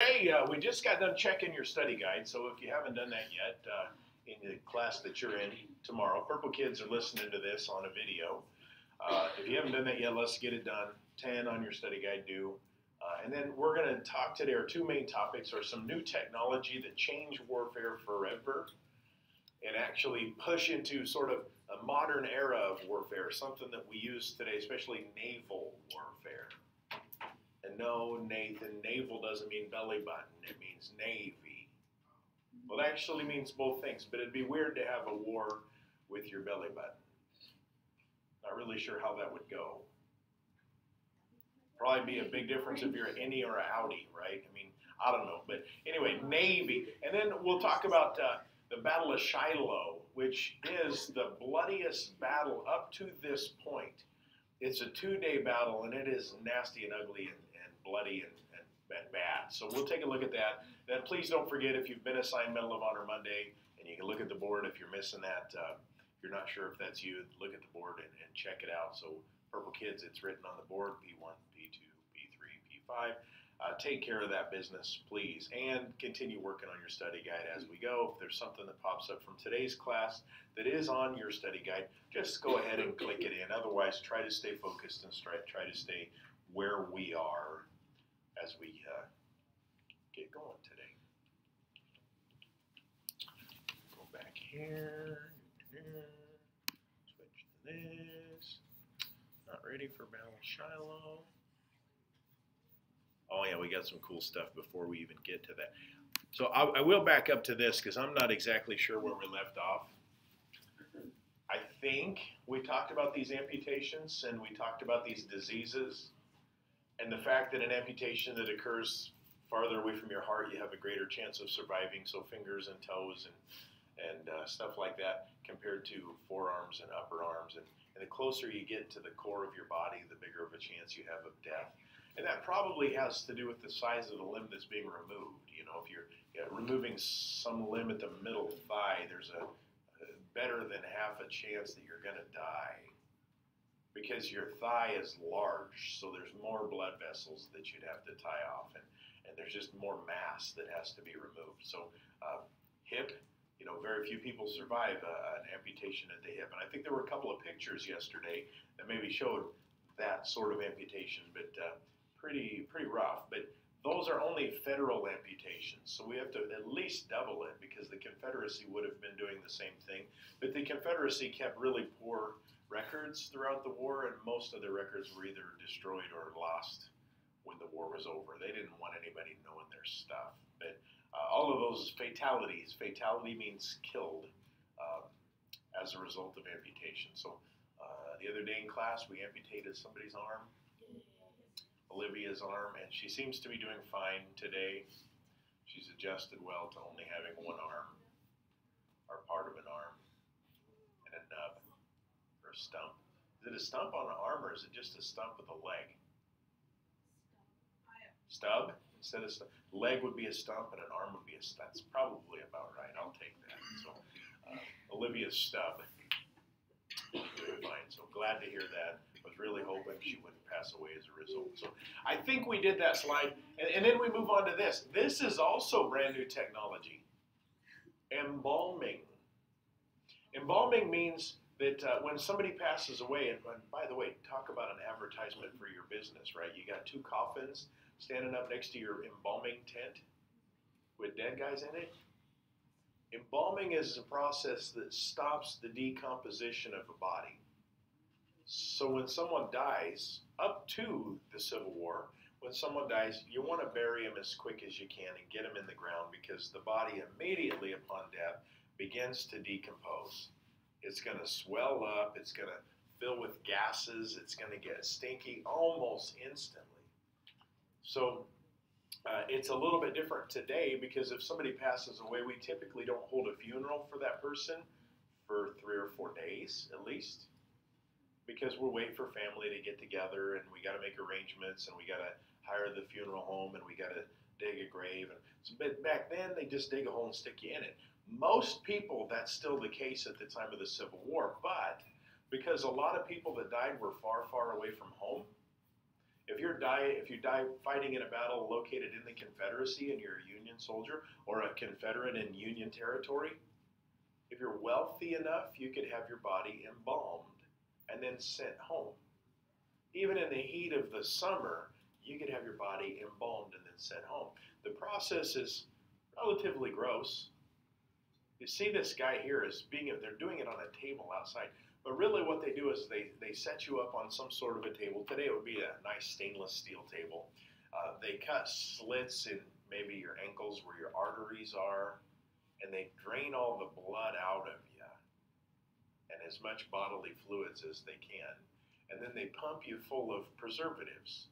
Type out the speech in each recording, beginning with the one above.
Hey, uh, we just got done checking your study guide, so if you haven't done that yet, uh, in the class that you're in tomorrow, Purple Kids are listening to this on a video. Uh, if you haven't done that yet, let's get it done. 10 on your study guide due. Uh, and then we're going to talk today, our two main topics are some new technology that change warfare forever and actually push into sort of a modern era of warfare, something that we use today, especially naval warfare. No, Nathan, naval doesn't mean belly button, it means navy. Well, it actually means both things, but it'd be weird to have a war with your belly button. Not really sure how that would go. Probably be a big difference if you're an innie or a outie, right? I mean, I don't know. But anyway, Navy. And then we'll talk about uh, the Battle of Shiloh, which is the bloodiest battle up to this point. It's a two day battle, and it is nasty and ugly and bloody and, and, and bad. So we'll take a look at that. Then please don't forget if you've been assigned Medal of Honor Monday, and you can look at the board if you're missing that. Uh, if you're not sure if that's you, look at the board and, and check it out. So Purple Kids, it's written on the board, P1, P2, P3, P5. Uh, take care of that business, please, and continue working on your study guide as we go. If there's something that pops up from today's class that is on your study guide, just go ahead and click it in. Otherwise, try to stay focused and try, try to stay where we are as we uh, get going today. Go back here. Switch to this. Not ready for Battle Shiloh. Oh yeah, we got some cool stuff before we even get to that. So I, I will back up to this because I'm not exactly sure where we left off. I think we talked about these amputations and we talked about these diseases and the fact that an amputation that occurs farther away from your heart, you have a greater chance of surviving. So fingers and toes and and uh, stuff like that compared to forearms and upper arms. And, and the closer you get to the core of your body, the bigger of a chance you have of death. And that probably has to do with the size of the limb that's being removed. You know, if you're removing some limb at the middle thigh, there's a, a better than half a chance that you're going to die because your thigh is large, so there's more blood vessels that you'd have to tie off, and, and there's just more mass that has to be removed. So, uh, hip, you know, very few people survive uh, an amputation at the hip. And I think there were a couple of pictures yesterday that maybe showed that sort of amputation, but uh, pretty pretty rough. But those are only federal amputations, so we have to at least double it because the Confederacy would have been doing the same thing. But the Confederacy kept really poor records throughout the war, and most of their records were either destroyed or lost when the war was over. They didn't want anybody knowing their stuff. But uh, all of those fatalities. Fatality means killed um, as a result of amputation. So uh, the other day in class, we amputated somebody's arm, Olivia's arm, and she seems to be doing fine today. She's adjusted well to only having one arm, or part of an arm, and a nub, or a stump. Is it a stump on an arm, or is it just a stump with a leg? Stub instead of st- leg would be a stump and an arm would be a stump. That's probably about right. I'll take that. So uh, Olivia's stub fine. So glad to hear that. Was really hoping she wouldn't pass away as a result. So I think we did that slide, and, and then we move on to this. This is also brand new technology. Embalming. Embalming means that uh, when somebody passes away, and, and by the way, talk about an advertisement for your business, right? You got two coffins standing up next to your embalming tent with dead guys in it. Embalming is a process that stops the decomposition of a body. So when someone dies, up to the Civil War, when someone dies, you want to bury them as quick as you can and get them in the ground because the body immediately upon death begins to decompose. It's going to swell up, it's going to fill with gases, it's going to get stinky almost instantly. So uh, it's a little bit different today because if somebody passes away, we typically don't hold a funeral for that person for three or four days at least because we're waiting for family to get together and we got to make arrangements and we got to hire the funeral home and we got to dig a grave. And so, back then, they just dig a hole and stick you in it. Most people, that's still the case at the time of the Civil War, but because a lot of people that died were far, far away from home, If you're die, if you die fighting in a battle located in the Confederacy and you're a Union soldier or a Confederate in Union territory, if you're wealthy enough, you could have your body embalmed and then sent home. Even in the heat of the summer, you could have your body embalmed and then sent home. The process is relatively gross. You see this guy here is being they're doing it on a table outside. But really what they do is they, they set you up on some sort of a table. Today it would be a nice stainless steel table. Uh, they cut slits in maybe your ankles where your arteries are, and they drain all the blood out of you and as much bodily fluids as they can. And then they pump you full of preservatives.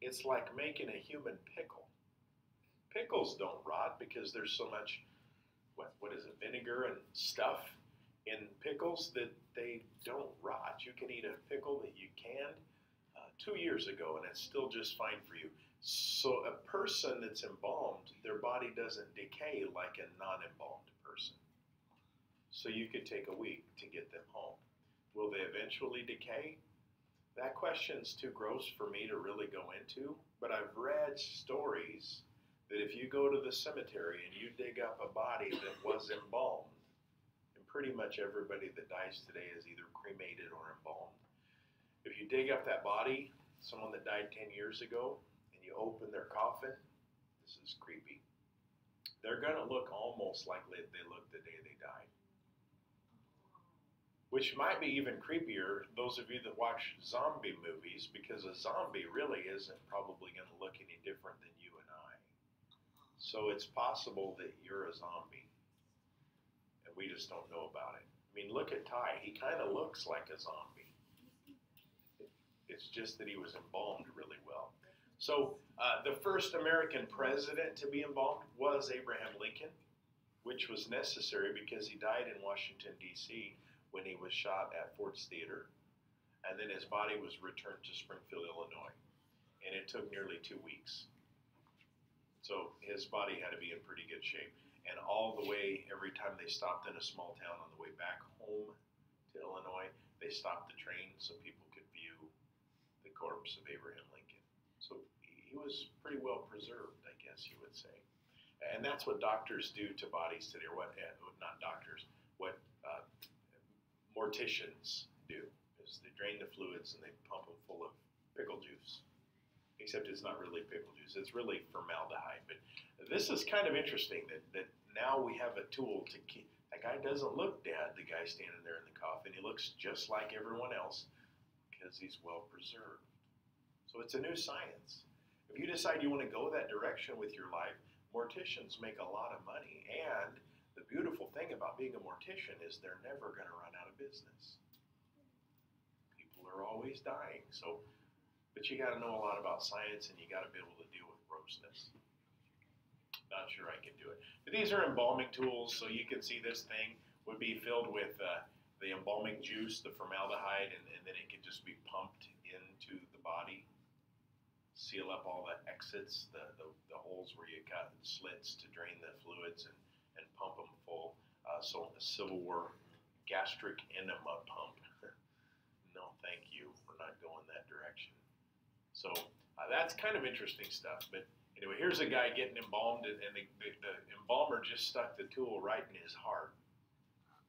It's like making a human pickle. Pickles don't rot because there's so much, what, what is it, vinegar and stuff in pickles that they don't rot. You can eat a pickle that you canned uh, two years ago and it's still just fine for you. So a person that's embalmed, their body doesn't decay like a non-embalmed person. So you could take a week to get them home. Will they eventually decay? That question's too gross for me to really go into, but I've read stories that if you go to the cemetery and you dig up a body that was embalmed, and pretty much everybody that dies today is either cremated or embalmed. If you dig up that body, someone that died 10 years ago, and you open their coffin, this is creepy. They're going to look almost like they looked the day they died. Which might be even creepier, those of you that watch zombie movies, because a zombie really isn't probably going to look any different than. So it's possible that you're a zombie, and we just don't know about it. I mean, look at Ty. He kind of looks like a zombie. It's just that he was embalmed really well. So uh, the first American president to be embalmed was Abraham Lincoln, which was necessary because he died in Washington, D.C. when he was shot at Ford's Theater. And then his body was returned to Springfield, Illinois. And it took nearly two weeks. So his body had to be in pretty good shape. And all the way, every time they stopped in a small town on the way back home to Illinois, they stopped the train so people could view the corpse of Abraham Lincoln So he was pretty well preserved, I guess you would say. And that's what doctors do to bodies today, or what, eh, not doctors, what uh, morticians do is they drain the fluids and they pump them full of pickle juice. Except it's not really pickle juice, it's really formaldehyde. But this is kind of interesting that, that now we have a tool to keep. That guy doesn't look dead, the guy standing there in the coffin. He looks just like everyone else because he's well preserved. So it's a new science. If you decide you want to go that direction with your life, morticians make a lot of money. And the beautiful thing about being a mortician is they're never going to run out of business. People are always dying. So, but you got to know a lot about science and you got to be able to deal with grossness. Not sure I can do it. But these are embalming tools, so you can see this thing would be filled with uh, the embalming juice, the formaldehyde, and, and then it could just be pumped into the body seal up all the exits, the, the, the holes where you cut slits to drain the fluids and, and pump them full. Uh, so a Civil War gastric enema pump. no, thank you. We're not going that direction. So uh, that's kind of interesting stuff. But anyway, here's a guy getting embalmed, and, and the, the, the embalmer just stuck the tool right in his heart.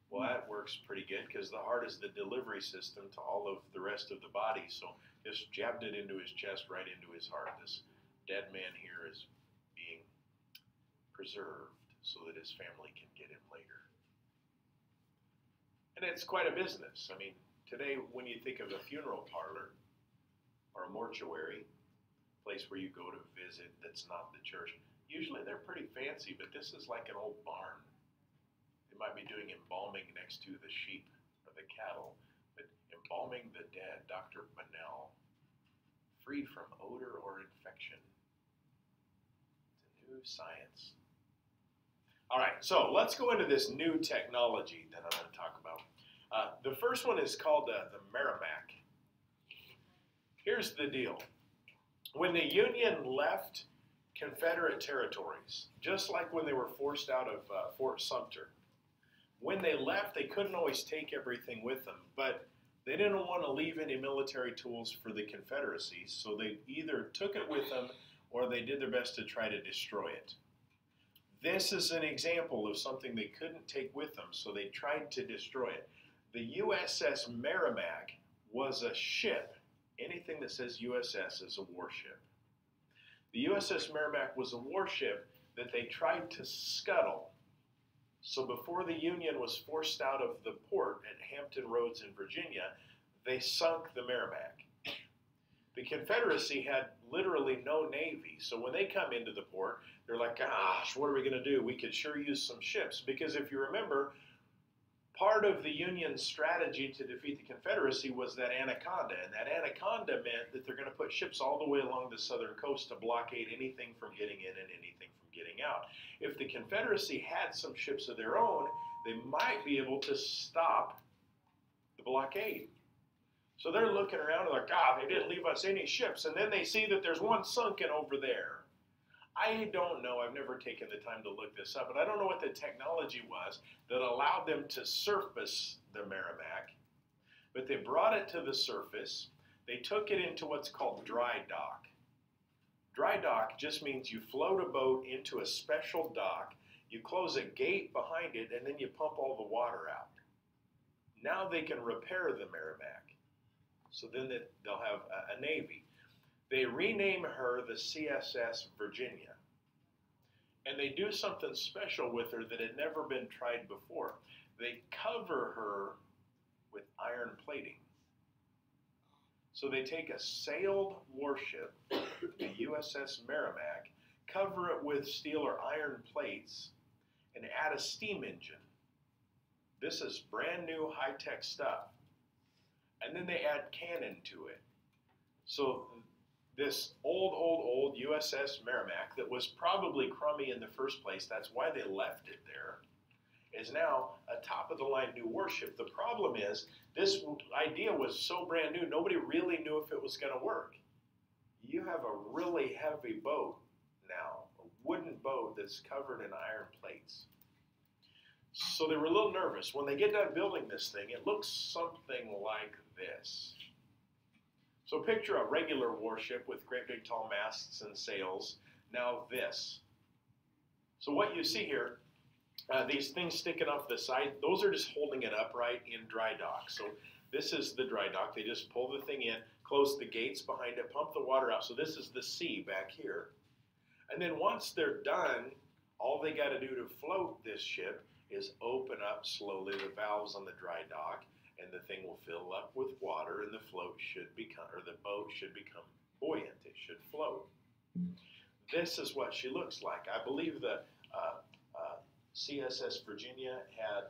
Well, that works pretty good because the heart is the delivery system to all of the rest of the body. So just jabbed it into his chest, right into his heart. This dead man here is being preserved so that his family can get him later. And it's quite a business. I mean, today when you think of a funeral parlor or a mortuary, place where you go to visit that's not the church, usually they're pretty fancy, but this is like an old barn They might be doing embalming next to the sheep or the cattle, but embalming the dead, Dr. Bunnell, free from odor or infection. It's a new science. All right, so let's go into this new technology that I'm going to talk about. Uh, the first one is called uh, the Merrimack. Here's the deal. When the Union left Confederate territories, just like when they were forced out of uh, Fort Sumter, when they left, they couldn't always take everything with them. But They didn't want to leave any military tools for the Confederacy, so they either took it with them or they did their best to try to destroy it. This is an example of something they couldn't take with them, so they tried to destroy it. The USS Merrimack was a ship. Anything that says USS is a warship. The USS Merrimack was a warship that they tried to scuttle. So before the Union was forced out of the port at Hampton Roads in Virginia, they sunk the Merrimack. The Confederacy had literally no navy. So when they come into the port, they're like, gosh, what are we going to do? We could sure use some ships. Because if you remember, part of the Union's strategy to defeat the Confederacy was that anaconda. And that anaconda meant that they're going to put ships all the way along the southern coast to blockade anything from getting in and anything from getting out. If the Confederacy had some ships of their own, they might be able to stop the blockade. So they're looking around and like, God, they didn't leave us any ships. And then they see that there's one sunken over there. I don't know. I've never taken the time to look this up, but I don't know what the technology was that allowed them to surface the Merrimack. But they brought it to the surface. They took it into what's called dry dock. Dry dock just means you float a boat into a special dock, you close a gate behind it, and then you pump all the water out. Now they can repair the Merrimack. So then they'll have a, a Navy. They rename her the CSS Virginia. And they do something special with her that had never been tried before. They cover her with iron plating. So they take a sailed warship, the USS Merrimack, cover it with steel or iron plates, and add a steam engine. This is brand new high tech stuff and then they add cannon to it. So this old, old, old USS Merrimack that was probably crummy in the first place, that's why they left it there, is now a top of the line new warship. The problem is, this idea was so brand new, nobody really knew if it was going to work. You have a really heavy boat now, a wooden boat that's covered in iron plates. So they were a little nervous. When they get done building this thing, it looks something like this. So picture a regular warship with great big tall masts and sails. Now this. So what you see here, uh, these things sticking off the side, those are just holding it upright in dry dock. So this is the dry dock. They just pull the thing in, close the gates behind it, pump the water out. So this is the sea back here. And then once they're done, all they got to do to float this ship is open up slowly the valves on the dry dock and the thing will fill up with water and the float should become or the boat should become buoyant it should float. This is what she looks like. I believe the uh, uh, css virginia had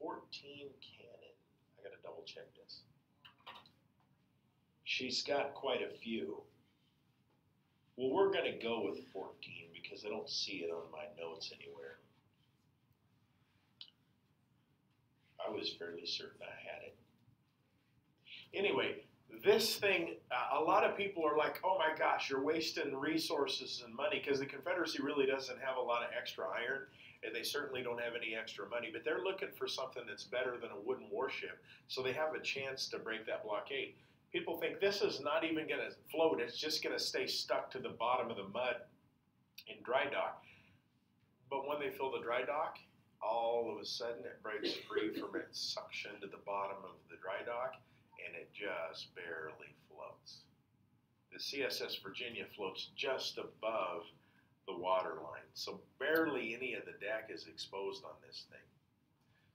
14 cannon. I gotta double check this. She's got quite a few. Well we're gonna go with 14 because i don't see it on my notes anywhere I was fairly certain I had it. Anyway, this thing, uh, a lot of people are like, oh my gosh, you're wasting resources and money because the Confederacy really doesn't have a lot of extra iron and they certainly don't have any extra money, but they're looking for something that's better than a wooden warship so they have a chance to break that blockade. People think this is not even going to float, it's just going to stay stuck to the bottom of the mud in dry dock. But when they fill the dry dock, all of a sudden it breaks free from its suction to the bottom of the dry dock and it just barely floats. The CSS Virginia floats just above the water line, so barely any of the deck is exposed on this thing.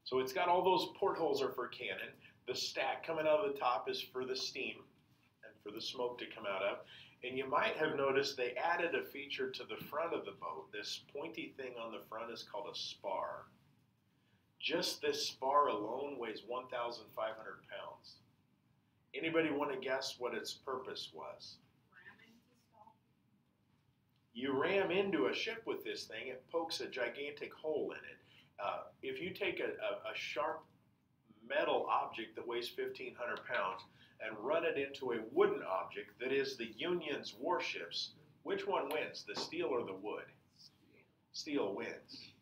So it's got all those portholes are for cannon. The stack coming out of the top is for the steam and for the smoke to come out of. And you might have noticed they added a feature to the front of the boat. This pointy thing on the front is called a spar. Just this spar alone weighs 1,500 pounds. Anybody want to guess what its purpose was? You ram into a ship with this thing, it pokes a gigantic hole in it. Uh, if you take a, a, a sharp metal object that weighs 1,500 pounds and run it into a wooden object that is the Union's warships, which one wins, the steel or the wood? Steel wins.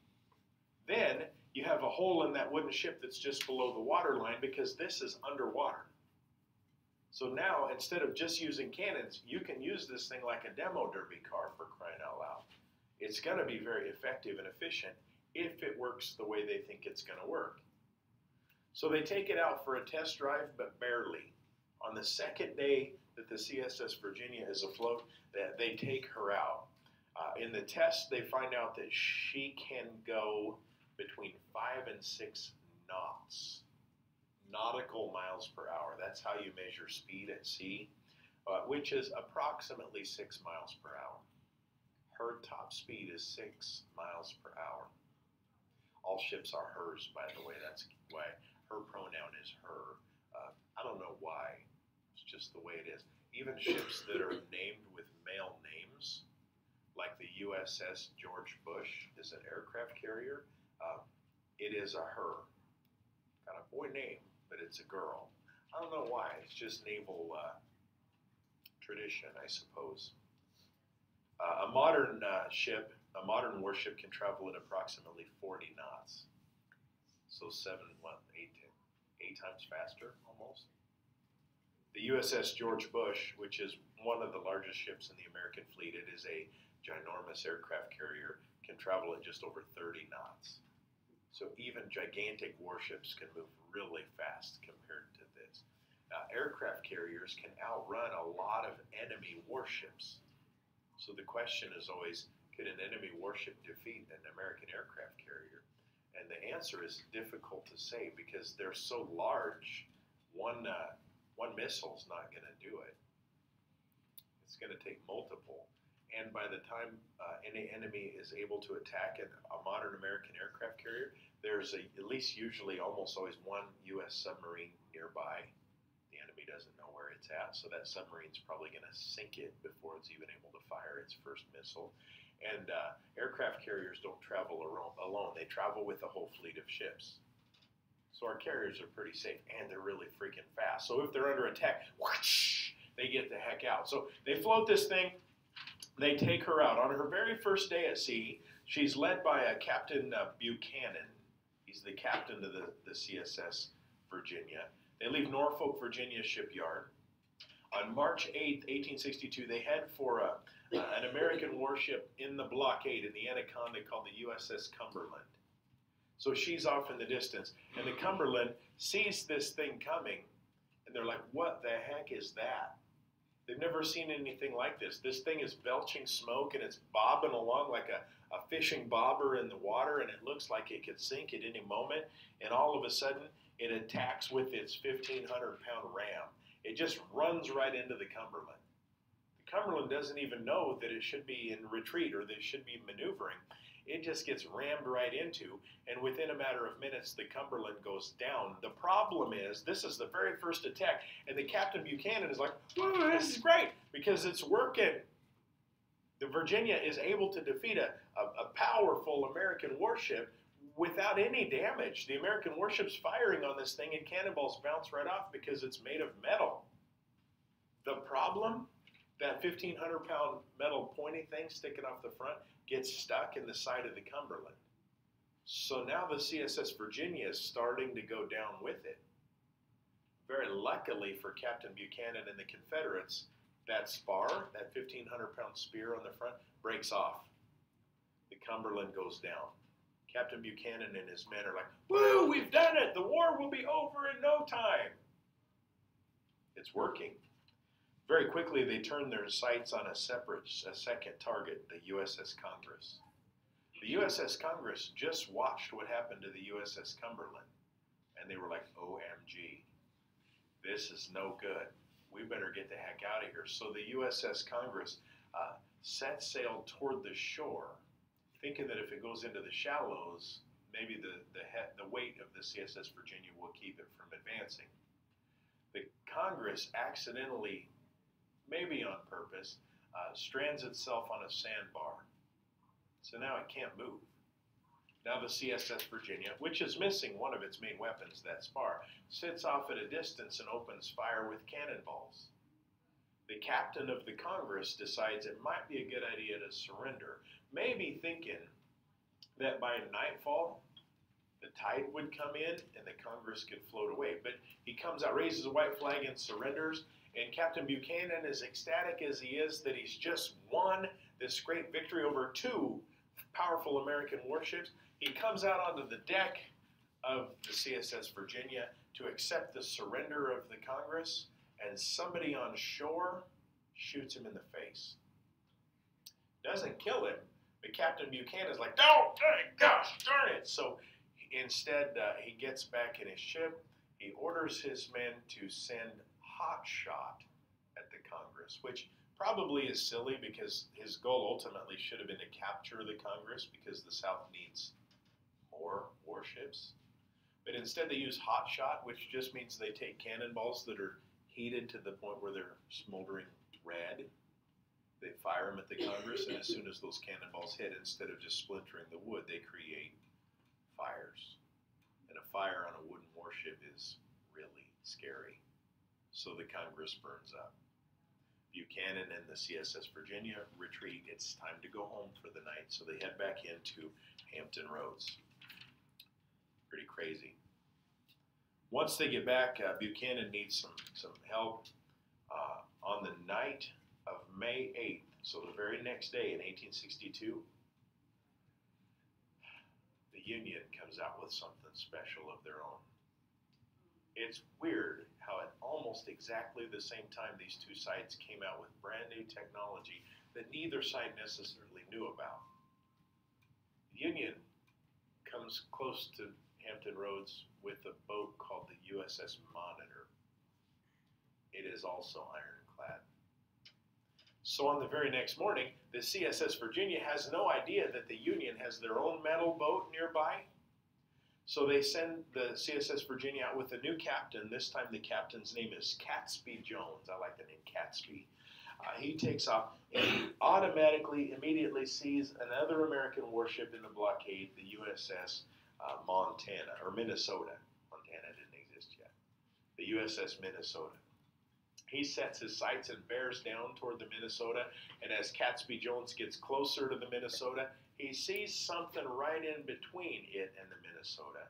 Then you have a hole in that wooden ship that's just below the water line because this is underwater. So now, instead of just using cannons, you can use this thing like a demo derby car for crying out loud. It's going to be very effective and efficient if it works the way they think it's going to work. So they take it out for a test drive, but barely. On the second day that the CSS Virginia is afloat, they take her out. Uh, in the test, they find out that she can go between five and six knots, nautical miles per hour. That's how you measure speed at sea, uh, which is approximately six miles per hour. Her top speed is six miles per hour. All ships are hers, by the way. That's why her pronoun is her. Uh, I don't know why. Just the way it is. Even ships that are named with male names, like the USS George Bush is an aircraft carrier. Uh, it is a her. Got a boy name, but it's a girl. I don't know why. It's just naval uh, tradition, I suppose. Uh, a modern uh, ship, a modern warship, can travel at approximately 40 knots. So seven, what, eight, eight times faster, almost. The USS George Bush, which is one of the largest ships in the American fleet, it is a ginormous aircraft carrier, can travel at just over 30 knots. So even gigantic warships can move really fast compared to this. Uh, aircraft carriers can outrun a lot of enemy warships. So the question is always, could an enemy warship defeat an American aircraft carrier? And the answer is difficult to say because they're so large. One uh, one missile's not going to do it. It's going to take multiple and by the time uh, any enemy is able to attack a, a modern American aircraft carrier, there's a, at least usually almost always one U.S. submarine nearby. The enemy doesn't know where it's at, so that submarine's probably going to sink it before it's even able to fire its first missile. And uh, aircraft carriers don't travel alone; they travel with a whole fleet of ships. So our carriers are pretty safe, and they're really freaking fast. So if they're under attack, whoosh, they get the heck out. So they float this thing they take her out. On her very first day at sea, she's led by a Captain uh, Buchanan. He's the captain of the, the CSS Virginia. They leave Norfolk, Virginia shipyard. On March 8, 1862, they head for a, uh, an American warship in the blockade in the Anaconda called the USS Cumberland. So she's off in the distance. And the Cumberland sees this thing coming, and they're like, What the heck is that? They've never seen anything like this. This thing is belching smoke and it's bobbing along like a, a fishing bobber in the water, and it looks like it could sink at any moment. And all of a sudden, it attacks with its 1,500 pound ram. It just runs right into the Cumberland. The Cumberland doesn't even know that it should be in retreat or that it should be maneuvering it just gets rammed right into, and within a matter of minutes, the Cumberland goes down. The problem is, this is the very first attack, and the Captain Buchanan is like, this is great, because it's working. The Virginia is able to defeat a, a, a powerful American warship without any damage. The American warship's firing on this thing, and cannonballs bounce right off because it's made of metal. The problem? That 1,500 pound metal pointy thing sticking off the front gets stuck in the side of the Cumberland. So now the CSS Virginia is starting to go down with it. Very luckily for Captain Buchanan and the Confederates, that spar, that 1,500 pound spear on the front, breaks off. The Cumberland goes down. Captain Buchanan and his men are like, Woo, we've done it! The war will be over in no time. It's working. Very quickly, they turned their sights on a separate, a second target, the USS Congress. The USS Congress just watched what happened to the USS Cumberland, and they were like, OMG, this is no good. We better get the heck out of here. So the USS Congress uh, set sail toward the shore, thinking that if it goes into the shallows, maybe the, the, he- the weight of the CSS Virginia will keep it from advancing. The Congress accidentally maybe on purpose, uh, strands itself on a sandbar. So now it can't move. Now the CSS Virginia, which is missing one of its main weapons, that spar, sits off at a distance and opens fire with cannonballs. The captain of the Congress decides it might be a good idea to surrender, maybe thinking that by nightfall the tide would come in and the Congress could float away. But he comes out, raises a white flag, and surrenders. And Captain Buchanan, as ecstatic as he is that he's just won this great victory over two powerful American warships, he comes out onto the deck of the CSS Virginia to accept the surrender of the Congress, and somebody on shore shoots him in the face. Doesn't kill him, but Captain Buchanan is like, "Don't, gosh darn it!" So instead, uh, he gets back in his ship. He orders his men to send hot shot at the Congress, which probably is silly because his goal ultimately should have been to capture the Congress because the South needs more warships. But instead, they use hot shot, which just means they take cannonballs that are heated to the point where they're smoldering red. They fire them at the Congress, and as soon as those cannonballs hit, instead of just splintering the wood, they create fires. And a fire on a wooden warship is really scary. So the Congress burns up. Buchanan and the CSS Virginia retreat. It's time to go home for the night. So they head back into Hampton Roads. Pretty crazy. Once they get back, uh, Buchanan needs some, some help. Uh, on the night of May 8th, so the very next day in 1862, the Union comes out with something special of their own. It's weird how at almost exactly the same time these two sides came out with brand new technology that neither side necessarily knew about. Union comes close to Hampton Roads with a boat called the USS Monitor. It is also ironclad. So on the very next morning, the CSS Virginia has no idea that the Union has their own metal boat nearby. So they send the CSS Virginia out with a new captain. This time the captain's name is Catesby Jones. I like the name Catesby. Uh, he takes off and he automatically, immediately sees another American warship in the blockade, the USS uh, Montana, or Minnesota. Montana didn't exist yet. The USS Minnesota. He sets his sights and bears down toward the Minnesota, and as Catesby Jones gets closer to the Minnesota, he sees something right in between it and the Minnesota.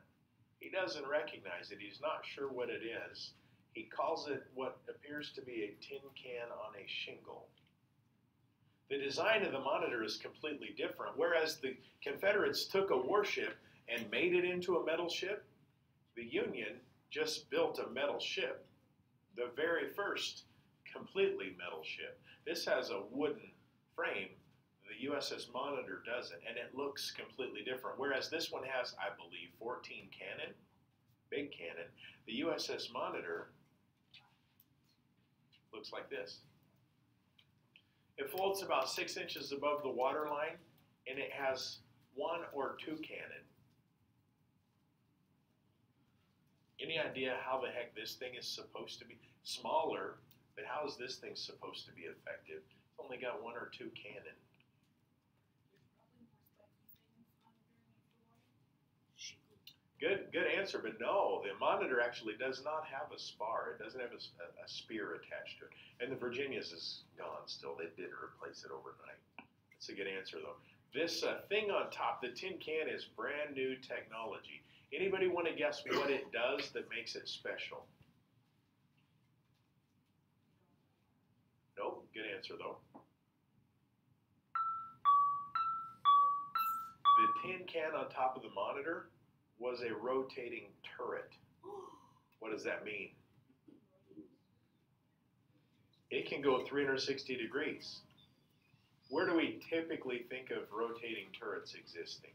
He doesn't recognize it, he's not sure what it is. He calls it what appears to be a tin can on a shingle. The design of the monitor is completely different. Whereas the Confederates took a warship and made it into a metal ship, the Union just built a metal ship the very first completely metal ship. This has a wooden frame. The USS Monitor doesn't, and it looks completely different. Whereas this one has, I believe, 14 cannon, big cannon. The USS Monitor looks like this. It floats about six inches above the waterline, and it has one or two cannon. Any idea how the heck this thing is supposed to be? Smaller, but how is this thing supposed to be effective? It's only got one or two cannon. Good, good answer, but no, the monitor actually does not have a spar. It doesn't have a, a, spear attached to it. And the Virginia's is gone still. They didn't replace it overnight. That's a good answer, though. This uh, thing on top, the tin can, is brand new technology. Anybody want to guess what it does that makes it special? Nope, good answer though. The tin can on top of the monitor was a rotating turret. What does that mean? It can go 360 degrees. Where do we typically think of rotating turrets existing?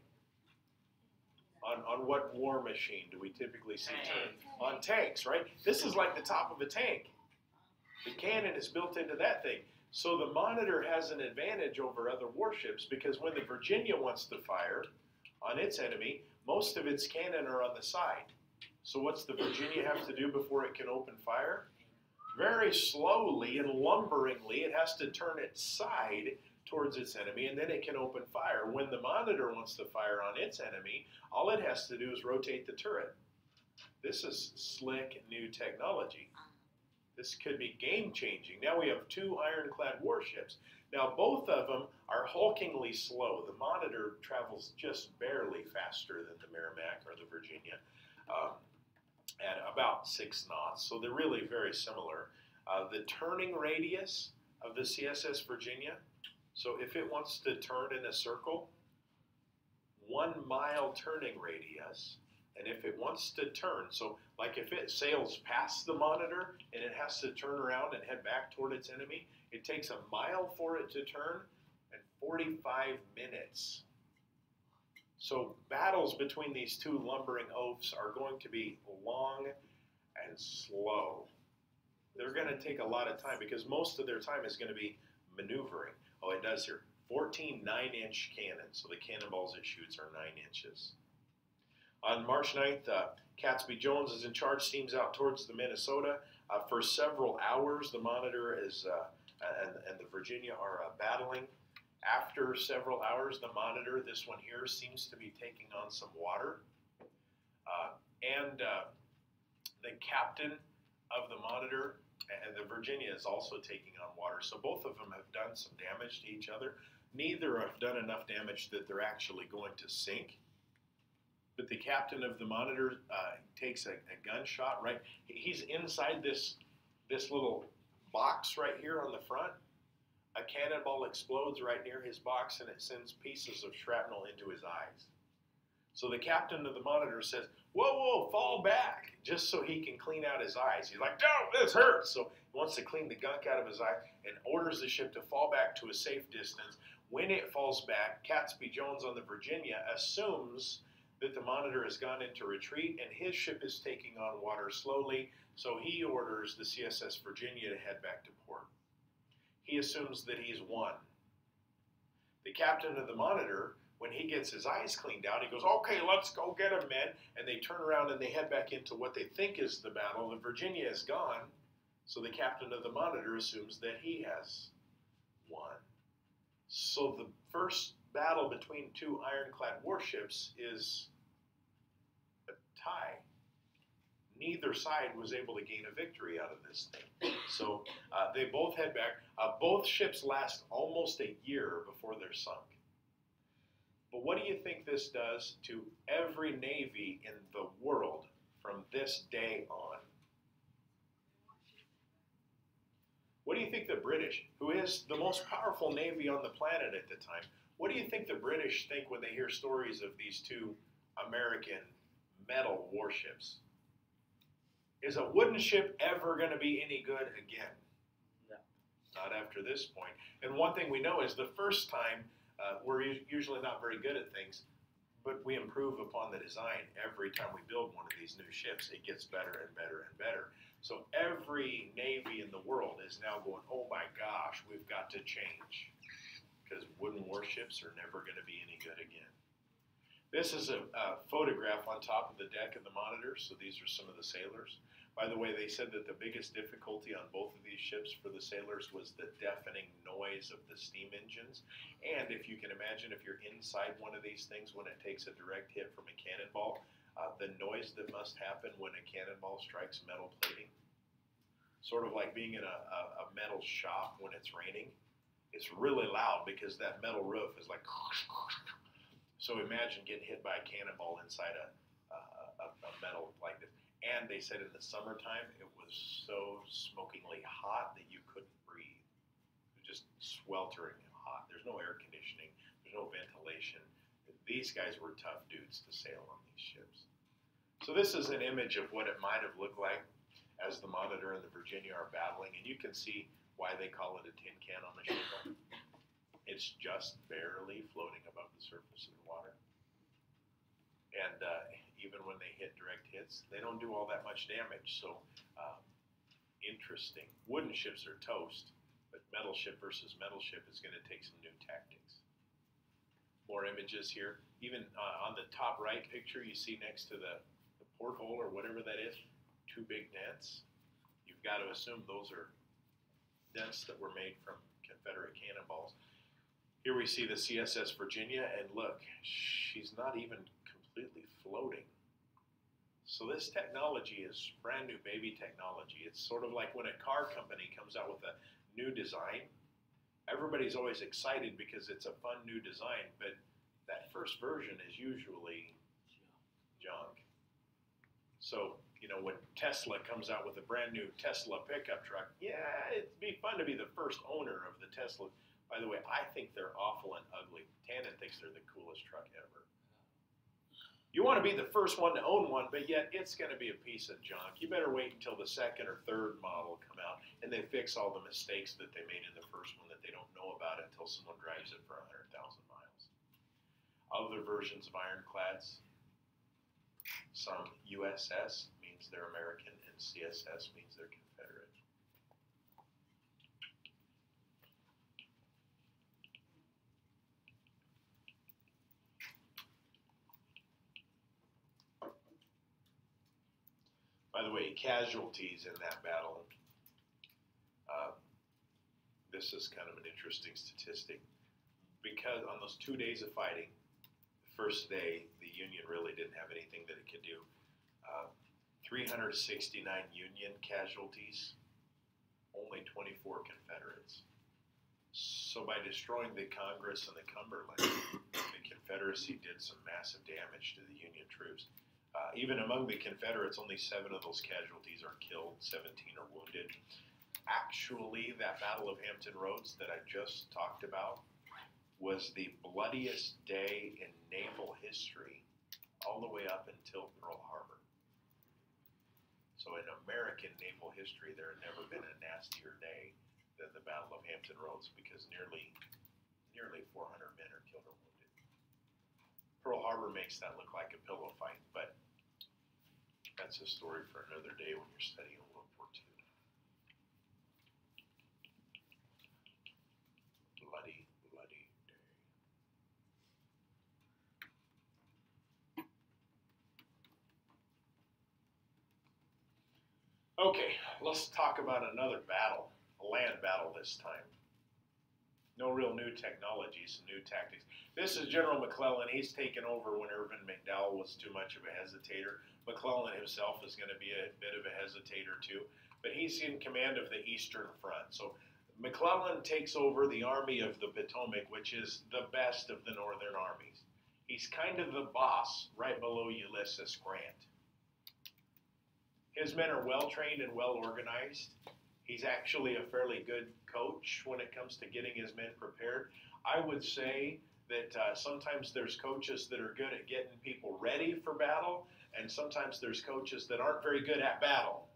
On, on what war machine do we typically see turrets? On tanks, right? This is like the top of a tank. The cannon is built into that thing. So the Monitor has an advantage over other warships because when the Virginia wants to fire on its enemy, most of its cannon are on the side. So what's the Virginia have to do before it can open fire? Very slowly and lumberingly, it has to turn its side towards its enemy, and then it can open fire. When the monitor wants to fire on its enemy, all it has to do is rotate the turret. This is slick new technology. This could be game changing. Now we have two ironclad warships. Now both of them are hulkingly slow. The Monitor travels just barely faster than the Merrimack or the Virginia, um, at about six knots. So they're really very similar. Uh, the turning radius of the CSS Virginia, so if it wants to turn in a circle, one mile turning radius. And if it wants to turn, so like if it sails past the monitor and it has to turn around and head back toward its enemy, it takes a mile for it to turn 45 minutes. So battles between these two lumbering oafs are going to be long and slow. They're going to take a lot of time because most of their time is going to be maneuvering. Oh, it does here. 14 9 inch cannons. So the cannonballs it shoots are 9 inches. On March 9th, uh, Catesby Jones is in charge, steams out towards the Minnesota. Uh, for several hours, the Monitor is uh, and, and, the Virginia are uh, battling. After several hours, the Monitor, this one here, seems to be taking on some water. Uh, and uh, the captain of the Monitor and the Virginia is also taking on water. So both of them have done some damage to each other. Neither have done enough damage that they're actually going to sink. But the captain of the monitor uh, takes a, a, gunshot. Right, he's inside this this little box right here on the front. A cannonball explodes right near his box, and it sends pieces of shrapnel into his eyes. So the captain of the monitor says, "Whoa, whoa, fall back!" Just so he can clean out his eyes. He's like, "No, this hurts." So he wants to clean the gunk out of his eye and orders the ship to fall back to a safe distance when it falls back, Catesby Jones on the Virginia assumes that the monitor has gone into retreat and his ship is taking on water slowly, so he orders the CSS Virginia to head back to port. He assumes that he's won. The captain of the monitor, when he gets his eyes cleaned out, he goes, Okay, let's go get him, men. And they turn around and they head back into what they think is the battle. The Virginia is gone, so the captain of the monitor assumes that he has won. So the first battle between two ironclad warships is a tie. Neither side was able to gain a victory out of this thing. So uh, they both head back. Uh, both ships last almost a year before they're sunk. But what do you think this does to every navy in the world from this day on? What do you think the British, who is the most powerful navy on the planet at the time, what do you think the British think when they hear stories of these two American metal warships? Is a wooden ship ever going to be any good again? No. Not after this point. And one thing we know is the first time uh, we're usually not very good at things, but we improve upon the design every time we build one of these new ships. It gets better and better and better. So every navy in the world is now going, oh my gosh, we've got to change because wooden warships are never going to be any good again. This is a, a, photograph on top of the deck of the monitor, so these are some of the sailors. By the way, they said that the biggest difficulty on both of these ships for the sailors was the deafening noise of the steam engines. And if you can imagine, if you're inside one of these things when it takes a direct hit from a cannonball, uh, the noise that must happen when a cannonball strikes metal plating. Sort of like being in a, a, a metal shop when it's raining. It's really loud because that metal roof is like. So imagine getting hit by a cannonball inside a, uh, a, a metal like this. And they said in the summertime it was so smokingly hot that you couldn't breathe. It was just sweltering and hot. There's no air conditioning. There's no ventilation. These guys were tough dudes to sail on these ships. So this is an image of what it might have looked like as the Monitor and the Virginia are battling, and you can see why they call it a tin can on the ship. It's just barely floating above the surface of the water. And uh, even when they hit direct hits, they don't do all that much damage. So um, interesting. Wooden ships are toast, but metal ship versus metal ship is going to take some new tactics. More images here. Even uh, on the top right picture, you see next to the porthole or whatever that is, two big dents. You've got to assume those are dents that were made from Confederate cannonballs. Here we see the CSS Virginia, and look, she's not even completely floating. So this technology is brand new baby technology. It's sort of like when a car company comes out with a new design everybody's always excited because it's a fun new design, but that first version is usually junk. So, you know, when Tesla comes out with a brand new Tesla pickup truck, yeah, it'd be fun to be the first owner of the Tesla. By the way, I think they're awful and ugly. Tannen thinks they're the coolest truck ever. You want to be the first one to own one, but yet it's going to be a piece of junk. You better wait until the second or third model come out and they fix all the mistakes that they made in the first one that they don't know about until someone drives it for 100,000 miles. Other versions of ironclads, some USS means they're American and CSS means they're Confederate. By the way, casualties in that battle. Uh, this is kind of an interesting statistic because on those two days of fighting, the first day the Union really didn't have anything that it could do. Uh, 369 Union casualties, only 24 Confederates. So by destroying the Congress and the Cumberland, the Confederacy did some massive damage to the Union troops. Uh, even among the Confederates, only seven of those casualties are killed, 17 are wounded. Actually, that Battle of Hampton Roads that I just talked about was the bloodiest day in naval history, all the way up until Pearl Harbor. So, in American naval history, there had never been a nastier day than the Battle of Hampton Roads because nearly, nearly 400 men are killed or wounded. Pearl Harbor makes that look like a pillow fight, but that's a story for another day when you're studying World War II. Bloody, bloody day. Okay, let's talk about another battle, a land battle this time. No real new technologies, new tactics. This is General McClellan. He's taken over when Irvin McDowell was too much of a hesitator. McClellan himself is going to be a bit of a hesitator too, but he's in command of the Eastern Front. So McClellan takes over the Army of the Potomac, which is the best of the Northern armies. He's kind of the boss right below Ulysses Grant. His men are well trained and well organized. He's actually a fairly good coach when it comes to getting his men prepared. I would say that uh, sometimes there's coaches that are good at getting people ready for battle, and sometimes there's coaches that aren't very good at battle.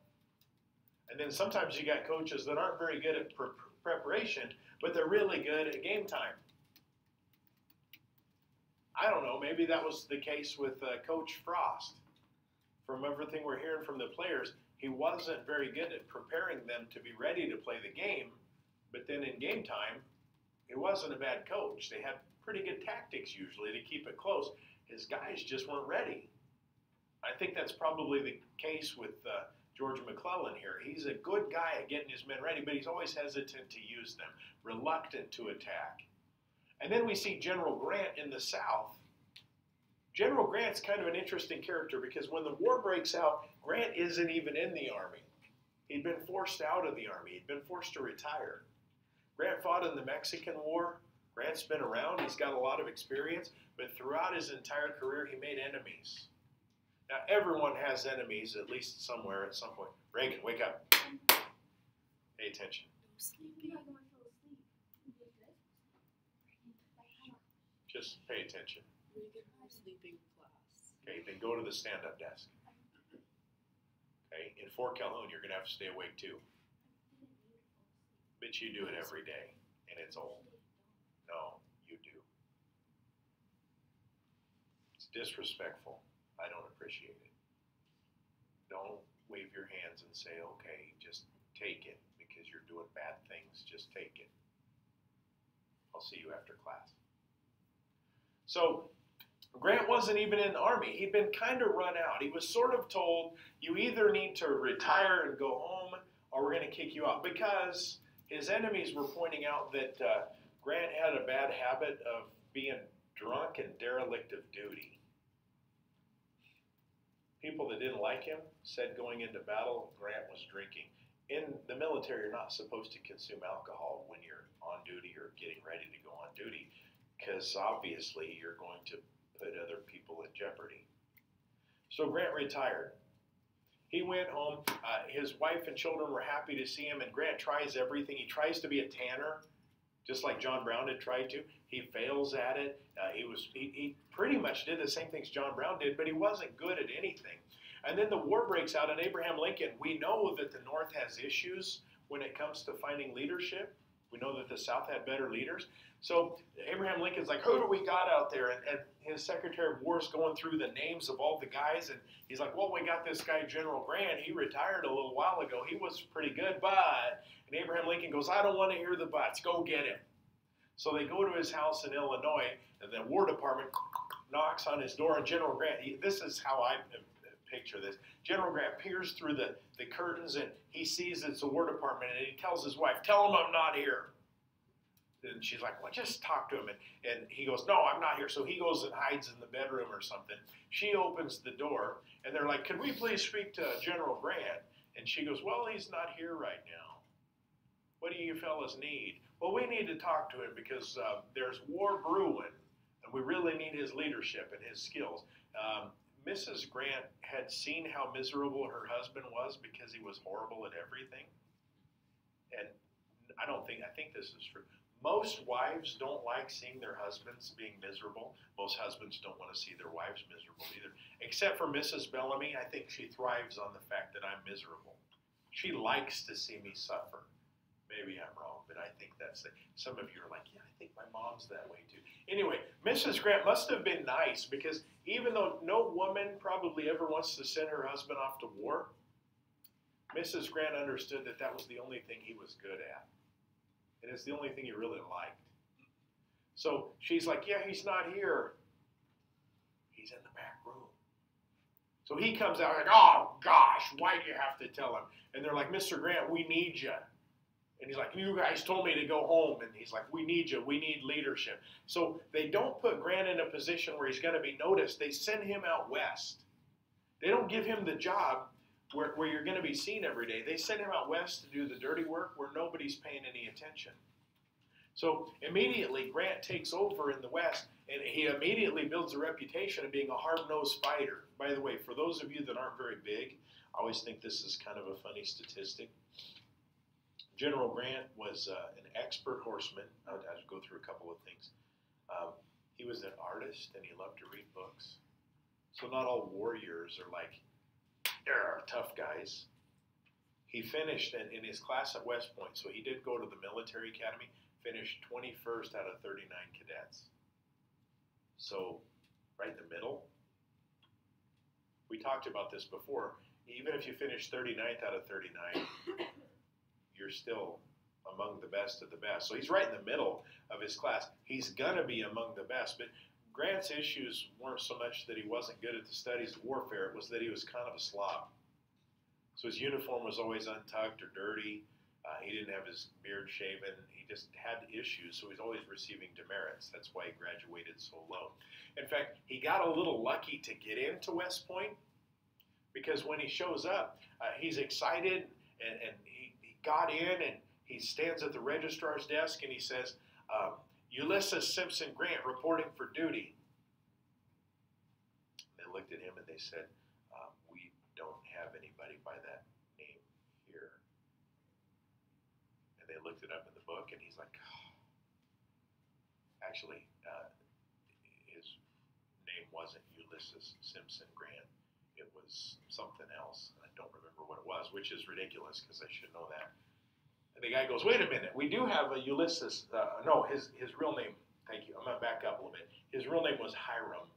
And then sometimes you got coaches that aren't very good at pre- preparation, but they're really good at game time. I don't know, maybe that was the case with uh, Coach Frost. From everything we're hearing from the players, he wasn't very good at preparing them to be ready to play the game, but then in game time, he wasn't a bad coach. They had pretty good tactics usually to keep it close. His guys just weren't ready. I think that's probably the case with uh, George McClellan here. He's a good guy at getting his men ready, but he's always hesitant to use them, reluctant to attack. And then we see General Grant in the South. General Grant's kind of an interesting character because when the war breaks out, Grant isn't even in the Army. He'd been forced out of the Army, he'd been forced to retire. Grant fought in the Mexican War. Grant's been around, he's got a lot of experience, but throughout his entire career, he made enemies. Now, everyone has enemies, at least somewhere at some point. Reagan, wake up. Pay attention. Just pay attention. Sleeping class. Okay, then go to the stand up desk. Okay, in Fort Calhoun, you're going to have to stay awake too. But you do it every day, and it's old. No, you do. It's disrespectful. I don't appreciate it. Don't wave your hands and say, okay, just take it because you're doing bad things. Just take it. I'll see you after class. So, Grant wasn't even in the army. He'd been kind of run out. He was sort of told, you either need to retire and go home, or we're going to kick you out. Because his enemies were pointing out that uh, Grant had a bad habit of being drunk and derelict of duty. People that didn't like him said going into battle, Grant was drinking. in the military, you're not supposed to consume alcohol when you're on duty or getting ready to go on duty, because obviously you're going to put other people in jeopardy. So Grant retired. He went home. Uh, his wife and children were happy to see him, and Grant tries everything. He tries to be a tanner, just like John Brown had tried to. He fails at it. Uh, he was he, he pretty much did the same things John Brown did, but he wasn't good at anything. And then the war breaks out, and Abraham Lincoln. We know that the North has issues when it comes to finding leadership. We know that the South had better leaders. So Abraham Lincoln's like, who do we got out there? And, and his Secretary of War is going through the names of all the guys, and he's like, well, we got this guy General Grant. He retired a little while ago. He was pretty good, but and Abraham Lincoln goes, I don't want to hear the buts. Go get him. So they go to his house in Illinois, and the War Department knocks on his door, and General Grant. He, this is how I picture this. General Grant peers through the, the curtains and he sees it's the War Department and he tells his wife, Tell him I'm not here. And she's like, Well, just talk to him. And, and he goes, No, I'm not here. So he goes and hides in the bedroom or something. She opens the door and they're like, Can we please speak to General Grant? And she goes, Well, he's not here right now. What do you fellas need? Well, we need to talk to him because uh, there's war brewing and we really need his leadership and his skills. Um, Mrs. Grant had seen how miserable her husband was because he was horrible at everything. And I don't think, I think this is true. Most wives don't like seeing their husbands being miserable. Most husbands don't want to see their wives miserable either. Except for Mrs. Bellamy, I think she thrives on the fact that I'm miserable. She likes to see me suffer. Maybe I'm wrong, but I think that's it. Some of you are like, yeah, I think my mom's that way too. Anyway, Mrs. Grant must have been nice because even though no woman probably ever wants to send her husband off to war, Mrs. Grant understood that that was the only thing he was good at. And it's the only thing he really liked. So she's like, Yeah, he's not here. He's in the back room. So he comes out like, Oh gosh, why do you have to tell him? And they're like, Mr. Grant, we need you. And he's like, You guys told me to go home. And he's like, We need you. We need leadership. So they don't put Grant in a position where he's going to be noticed. They send him out west. They don't give him the job where, where you're going to be seen every day. They send him out west to do the dirty work where nobody's paying any attention. So immediately, Grant takes over in the West, and he immediately builds a reputation of being a hard nosed fighter. By the way, for those of you that aren't very big, I always think this is kind of a funny statistic. General Grant was uh, an expert horseman. I'll, I'll, go through a couple of things. Um, he was an artist and he loved to read books. So not all warriors are like, tough guys. He finished in, in his class at West Point, so he did go to the military academy, finished 21st out of 39 cadets. So, right in the middle. We talked about this before. Even if you finish 39th out of 39, you're still among the best of the best. So he's right in the middle of his class. He's going to be among the best. But Grant's issues weren't so much that he wasn't good at the studies of warfare, it was that he was kind of a slob. So his uniform was always untucked or dirty. Uh, he didn't have his beard shaven. He just had issues, so he's always receiving demerits. That's why he graduated so low. In fact, he got a little lucky to get into West Point because when he shows up, uh, he's excited and, and got in and he stands at the registrar's desk and he says, um, Ulysses Simpson Grant reporting for duty. They looked at him and they said, uh, We don't have anybody by that name here. And they looked it up in the book and he's like, oh. Actually, uh, his name wasn't Ulysses Simpson Grant. It was something else. I don't remember what it was, which is ridiculous because I should know that. And the guy goes, "Wait a minute, we do have a Ulysses. Uh, no, his his real name. Thank you. I'm gonna back up a little bit. His real name was Hiram.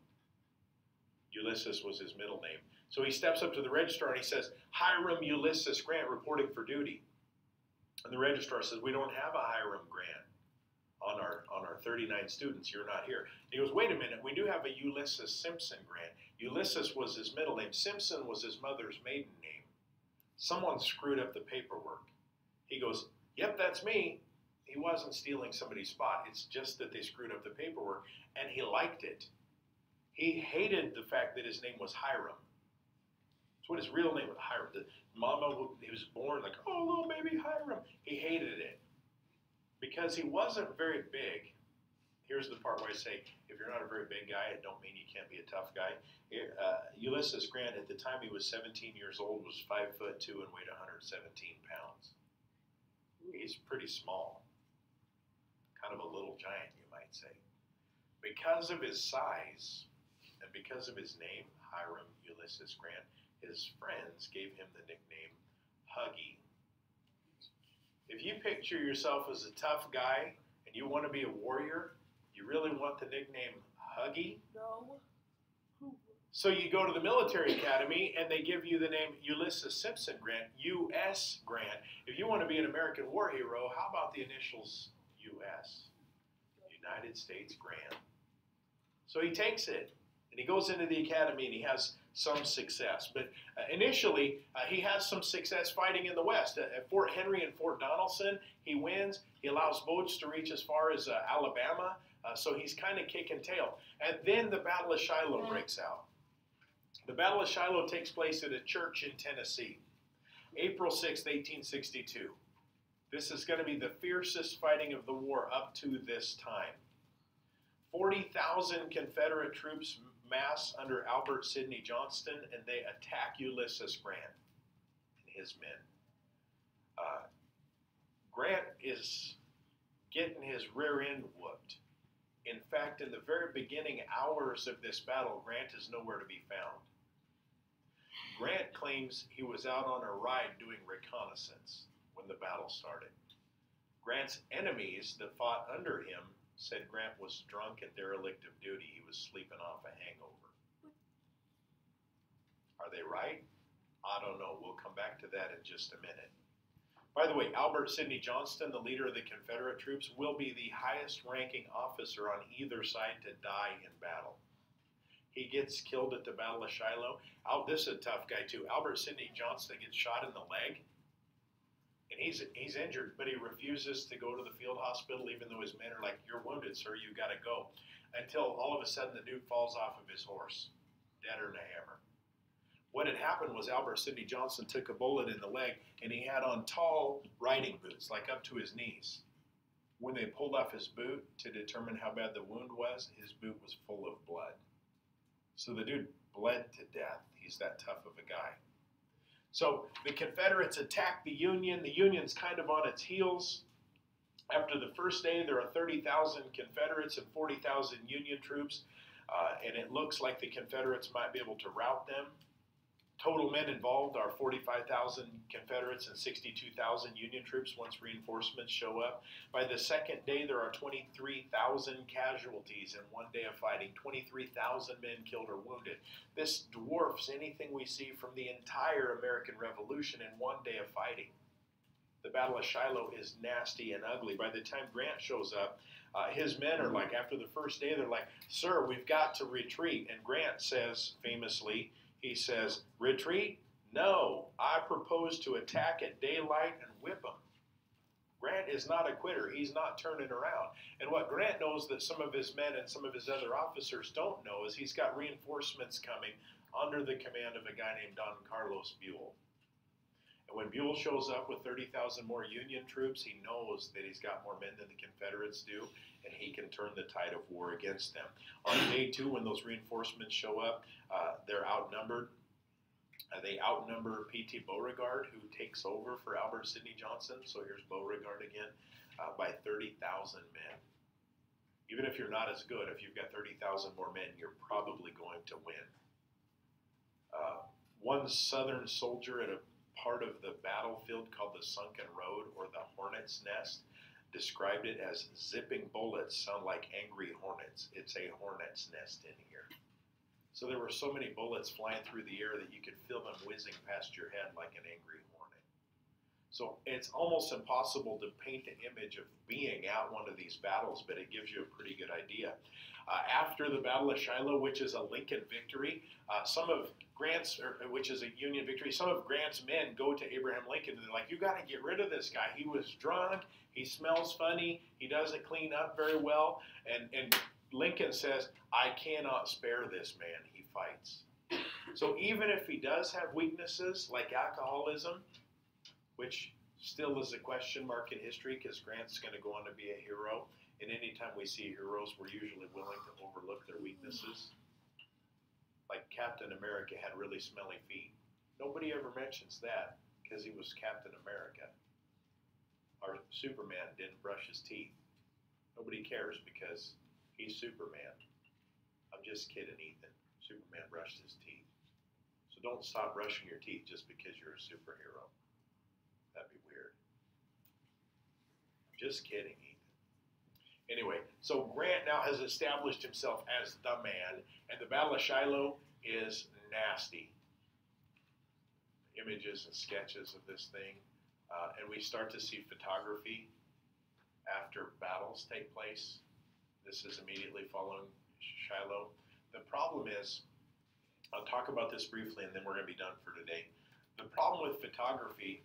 Ulysses was his middle name. So he steps up to the registrar and he says, Hiram Ulysses Grant reporting for duty. And the registrar says, We don't have a Hiram Grant on our our 39 students. You're not here. And he goes, Wait a minute, we do have a Ulysses Simpson Grant. Ulysses was his middle name. Simpson was his mother's maiden name. Someone screwed up the paperwork. He goes, Yep, that's me. He wasn't stealing somebody's spot. It's just that they screwed up the paperwork, and he liked it. He hated the fact that his name was Hiram. That's what his real name was, Hiram. The mama, he was born like, oh, little baby Hiram. He hated it because he wasn't very big. Here's the part where I say, if you're not a very big guy, it don't mean you can't be a tough guy. Uh, Ulysses Grant, at the time he was 17 years old, was five foot two and weighed 117 pounds. He's pretty small, kind of a little giant, you might say. Because of his size and because of his name, Hiram Ulysses Grant, his friends gave him the nickname Huggy. If you picture yourself as a tough guy and you want to be a warrior, you really want the nickname Huggy? No. So you go to the military academy and they give you the name Ulysses Simpson Grant, U.S. Grant. If you want to be an American war hero, how about the initials U.S.? United States Grant. So he takes it and he goes into the academy and he has some success. But uh, initially, uh, he has some success fighting in the West. At, at, Fort Henry and Fort Donelson, he wins. He allows boats to reach as far as uh, Alabama. Uh, so he's kind of kicking tail. And then the Battle of Shiloh breaks out. The Battle of Shiloh takes place at a church in Tennessee, April 6, 1862. This is going to be the fiercest fighting of the war up to this time. 40,000 Confederate troops mass under Albert Sidney Johnston, and they attack Ulysses Grant and his men. Uh, Grant is getting his rear end whooped. In fact, in the very beginning hours of this battle, Grant is nowhere to be found. Grant claims he was out on a ride doing reconnaissance when the battle started. Grant's enemies that fought under him said Grant was drunk and derelict of duty. He was sleeping off a hangover. Are they right? I don't know. We'll come back to that in just a minute. By the way, Albert Sidney Johnston, the leader of the Confederate troops, will be the highest ranking officer on either side to die in battle. He gets killed at the Battle of Shiloh. Al, this is a tough guy too. Albert Sidney Johnston gets shot in the leg, and he's he's injured, but he refuses to go to the field hospital, even though his men are like, "You're wounded, sir. You got to go." Until all of a sudden, the dude falls off of his horse, deader than a hammer. What had happened was Albert Sidney Johnston took a bullet in the leg, and he had on tall riding boots, like up to his knees. When they pulled off his boot to determine how bad the wound was, his boot was full of blood. So the dude bled to death. He's that tough of a guy. So the Confederates attack the Union. The Union's kind of on its heels. After the first day, there are 30,000 Confederates and 40,000 Union troops, uh, and it looks like the Confederates might be able to rout them. Total men involved are 45,000 Confederates and 62,000 Union troops once reinforcements show up. By the second day, there are 23,000 casualties in one day of fighting, 23,000 men killed or wounded. This dwarfs anything we see from the entire American Revolution in one day of fighting. The Battle of Shiloh is nasty and ugly. By the time Grant shows up, uh, his men are like, after the first day, they're like, Sir, we've got to retreat. And Grant says famously, he says, Retreat? No, I propose to attack at daylight and whip them. Grant is not a quitter. He's not turning around. And what Grant knows that some of his men and some of his other officers don't know is he's got reinforcements coming under the command of a guy named Don Carlos Buell. When Buell shows up with 30,000 more Union troops, he knows that he's got more men than the Confederates do, and he can turn the tide of war against them. On day two, when those reinforcements show up, uh, they're outnumbered. Uh, they outnumber P.T. Beauregard, who takes over for Albert Sidney Johnston. So here's Beauregard again uh, by 30,000 men. Even if you're not as good, if you've got 30,000 more men, you're probably going to win. Uh, one Southern soldier at a part of the battlefield called the Sunken Road or the Hornet's Nest described it as zipping bullets sound like angry hornets. It's a hornet's nest in here. So there were so many bullets flying through the air that you could feel them whizzing past your head like an angry hornet. So it's almost impossible to paint an image of being at one of these battles, but it gives you a pretty good idea. Uh, after the Battle of Shiloh, which is a Lincoln victory, uh, some of Grant's, or, which is a Union victory, some of Grant's men go to Abraham Lincoln and they're like, "You got to get rid of this guy. He was drunk. He smells funny. He doesn't clean up very well." And and Lincoln says, "I cannot spare this man. He fights." So even if he does have weaknesses like alcoholism, which still is a question mark in history because Grant's going to go on to be a hero, and anytime we see heroes, we're usually willing to overlook their weaknesses. Like Captain America had really smelly feet. Nobody ever mentions that because he was Captain America. Our Superman didn't brush his teeth. Nobody cares because he's Superman. I'm just kidding, Ethan. Superman brushed his teeth. So don't stop brushing your teeth just because you're a superhero. That'd be weird. Just kidding, Ethan. Anyway, so Grant now has established himself as the man, and the Battle of Shiloh is nasty. Images and sketches of this thing, uh, and we start to see photography after battles take place. This is immediately following Shiloh. The problem is, I'll talk about this briefly and then we're going to be done for today. The problem with photography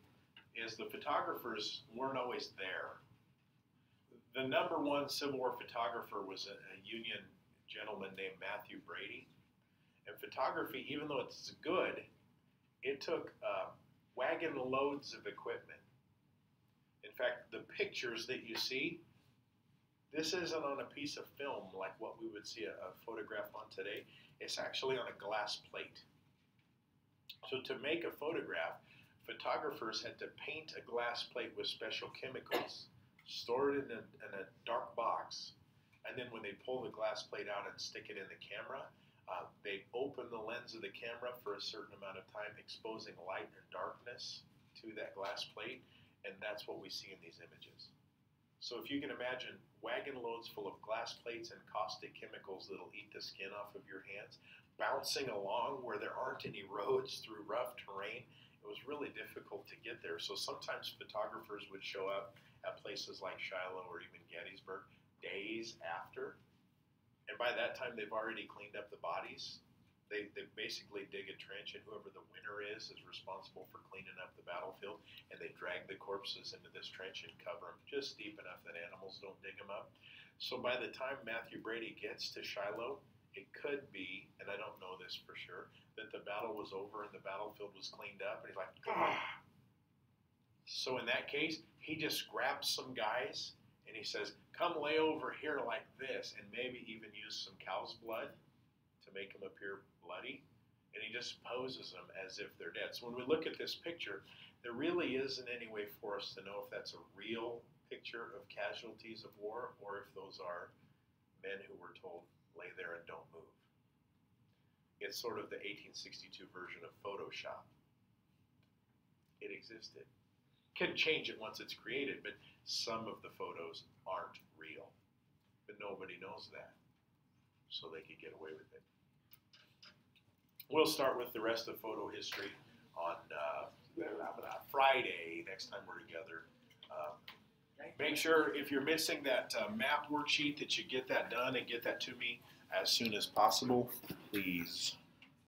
is the photographers weren't always there. The number one Civil War photographer was a, a Union gentleman named Mathew Brady. And photography, even though it's good, it took uh, wagon loads of equipment. In fact, the pictures that you see, this isn't on a piece of film like what we would see a, a photograph on today. It's actually on a glass plate. So to make a photograph, photographers had to paint a glass plate with special chemicals, store it in a, in a dark box, and then when they pull the glass plate out and stick it in the camera, uh, they open the lens of the camera for a certain amount of time, exposing light and darkness to that glass plate, and that's what we see in these images. So if you can imagine wagon loads full of glass plates and caustic chemicals that'll eat the skin off of your hands, bouncing along where there aren't any roads through rough terrain, was really difficult to get there. So sometimes photographers would show up at places like Shiloh or even Gettysburg days after and by that time, they've already cleaned up the bodies. They, they basically dig a trench, and whoever the winner is is responsible for cleaning up the battlefield. And they drag the corpses into this trench and cover them just deep enough that animals don't dig them up. So by the time Mathew Brady gets to Shiloh, it could be, and I don't know this for sure, that the battle was over and the battlefield was cleaned up. And he's like, ah. So in that case, he just grabs some guys and he says, Come lay over here like this, and maybe even use some cow's blood to make them appear bloody. And he just poses them as if they're dead. So when we look at this picture, there really isn't any way for us to know if that's a real picture of casualties of war or if those are men who were told, lay there and don't move. It's sort of the 1862 version of Photoshop. It existed. Can change it once it's created, but some of the photos aren't real. But nobody knows that. So they could get away with it. We'll start with the rest of photo history on uh, Friday, next time we're together. Uh, make sure if you're missing that uh, map worksheet that you get that done and get that to me as soon as possible, please.